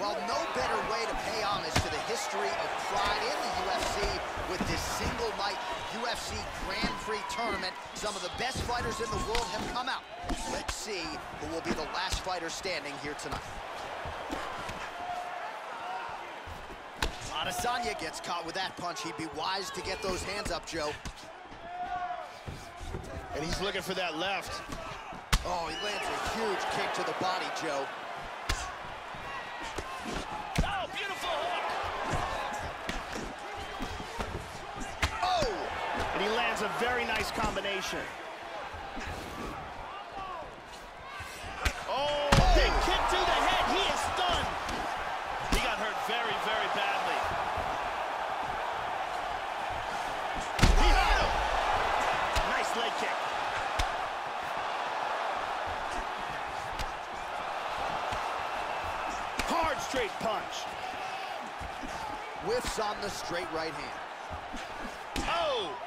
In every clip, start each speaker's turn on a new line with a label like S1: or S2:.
S1: Well, no better way to pay homage to the history of pride in the UFC with this single night UFC Grand Prix tournament. Some of the best fighters in the world have come out. Let's see who will be the last fighter standing here tonight. Adesanya gets caught with that punch. He'd be wise to get those hands up, Joe.
S2: And he's looking for that left.
S1: Oh, he lands a huge kick to the body, Joe.
S2: And he lands a very nice combination. Oh, big kick to the head. He is stunned. He got hurt very, very badly. He hurt him. Nice leg kick. Hard straight punch.
S1: Whiffs on the straight right hand.
S2: Oh!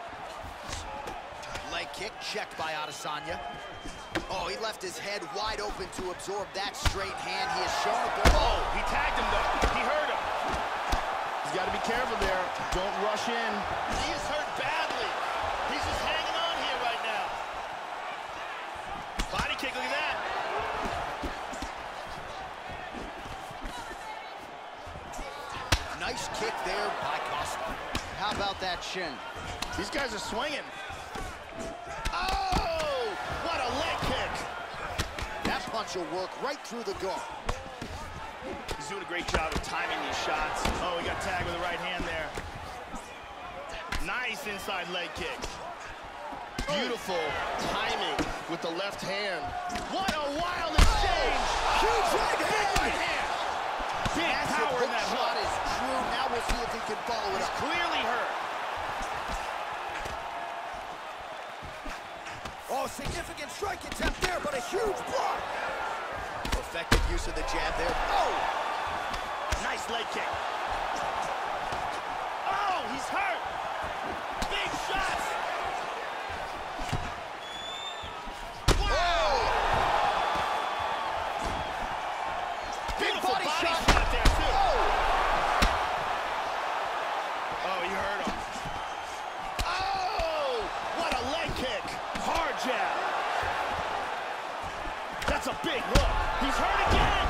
S1: Leg kick checked by Adesanya. Oh, he left his head wide open to absorb that straight hand. He has shown a good...
S2: Oh, he tagged him though. He hurt him. He's got to be careful there. Don't rush in. He is hurt badly. He's just hanging on here right now. Body kick, look at that.
S1: Nice kick there by Costa. How about that shin?
S2: These guys are swinging. Oh, what a leg kick.
S1: That punch will work right through the guard.
S2: He's doing a great job of timing these shots. Oh, he got tagged with the right hand there. Nice inside leg kick. Beautiful timing with the left hand. What a wild exchange!
S1: Huge right
S2: Big
S1: hand!
S2: right hand! Big
S1: Massive
S2: power in that
S1: shot
S2: hook.
S1: is true. Now we'll see if he can follow it
S2: He's
S1: up.
S2: clearly hurt.
S1: Significant strike attempt there, but a huge block. Effective use of the jab there. Oh!
S2: Nice leg kick. Oh, he's hurt. Big shots. Wow. Beautiful
S1: body
S2: body,
S1: shot.
S2: shot. there, too.
S1: Oh!
S2: Oh, he hurt him. Oh, what a leg kick. Hard jab. That's a big hook. He's hurt again.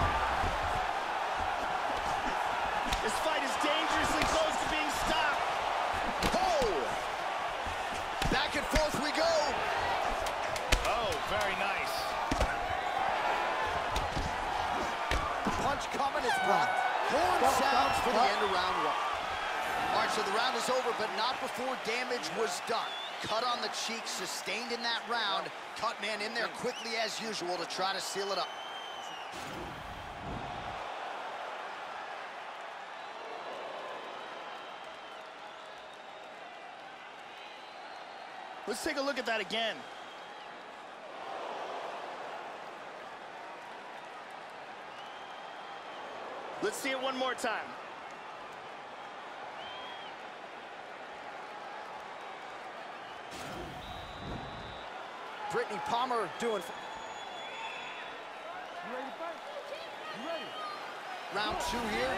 S2: This fight is dangerously close to being stopped.
S1: Oh! Back and forth we go.
S2: Oh, very nice.
S1: Punch coming is blocked. Horn sounds for the end of round one. All right, so the round is over, but not before damage was done. Cut on the cheek, sustained in that round. Cut man in there quickly as usual to try to seal it up.
S2: Let's take a look at that again. Let's see it one more time.
S1: Brittany Palmer doing round two here.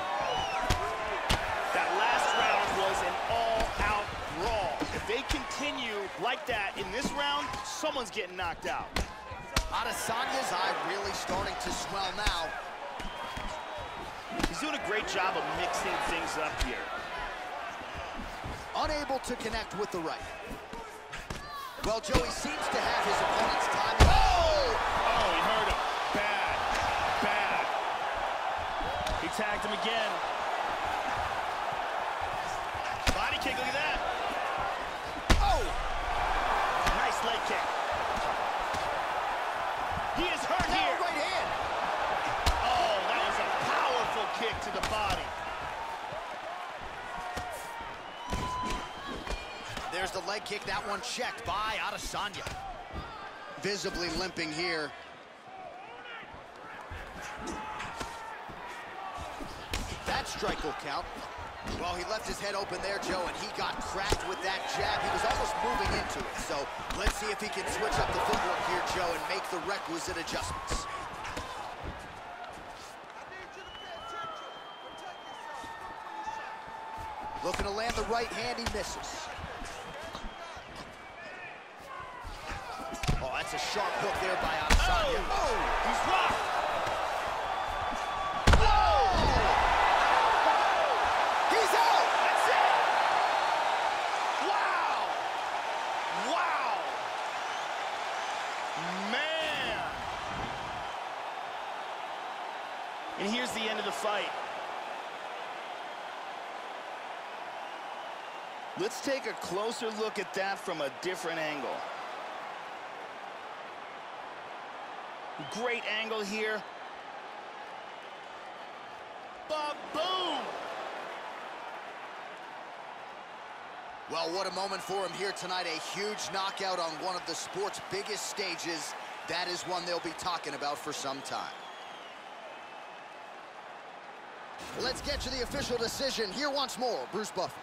S2: That last round was an all-out brawl. If they continue like that in this round, someone's getting knocked out.
S1: Adesanya's eye really starting to swell now.
S2: He's doing a great job of mixing things up here.
S1: Unable to connect with the right. Well, Joey seems to have his opponent's time. Oh!
S2: Oh, he hurt him. Bad. Bad. He tagged him again. Body kick, look at that.
S1: Oh!
S2: Nice leg kick. He is hurt
S1: Now
S2: here.
S1: right hand.
S2: Oh, that was a powerful kick to the body.
S1: There's the leg kick. That one checked by Adesanya. Visibly limping here. That strike will count. Well, he left his head open there, Joe, and he got cracked with that jab. He was almost moving into it. So let's see if he can switch up the footwork here, Joe, and make the requisite adjustments. Looking to land the right hand, he misses. A sharp hook there by Adesanya.
S2: Oh, oh! he's rocked. Oh!
S1: He's out!
S2: That's it. Wow. Wow. Man. And here's the end of the fight. Let's take a closer look at that from a different angle. Great angle here. Ba-boom!
S1: Well, what a moment for him here tonight. A huge knockout on one of the sport's biggest stages. That is one they'll be talking about for some time. Let's get to the official decision. Here once more, Bruce Buffer.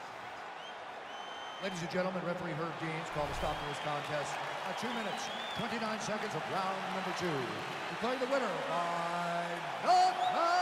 S3: Ladies and gentlemen, referee Herb Deans called a stop to this contest at 2 minutes, 29 seconds of round number two. Declaring the winner by knockout.